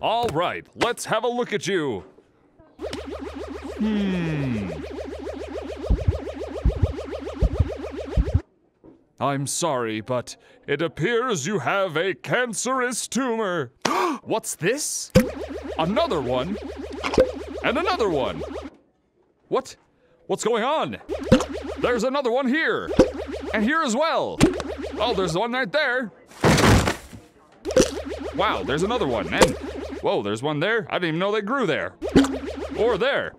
All right, let's have a look at you. Hmm. I'm sorry, but it appears you have a cancerous tumor. What's this? Another one? And another one. What? What's going on? There's another one here. And here as well. Oh, there's one right there. Wow, there's another one. And whoa, there's one there. I didn't even know they grew there. Or there.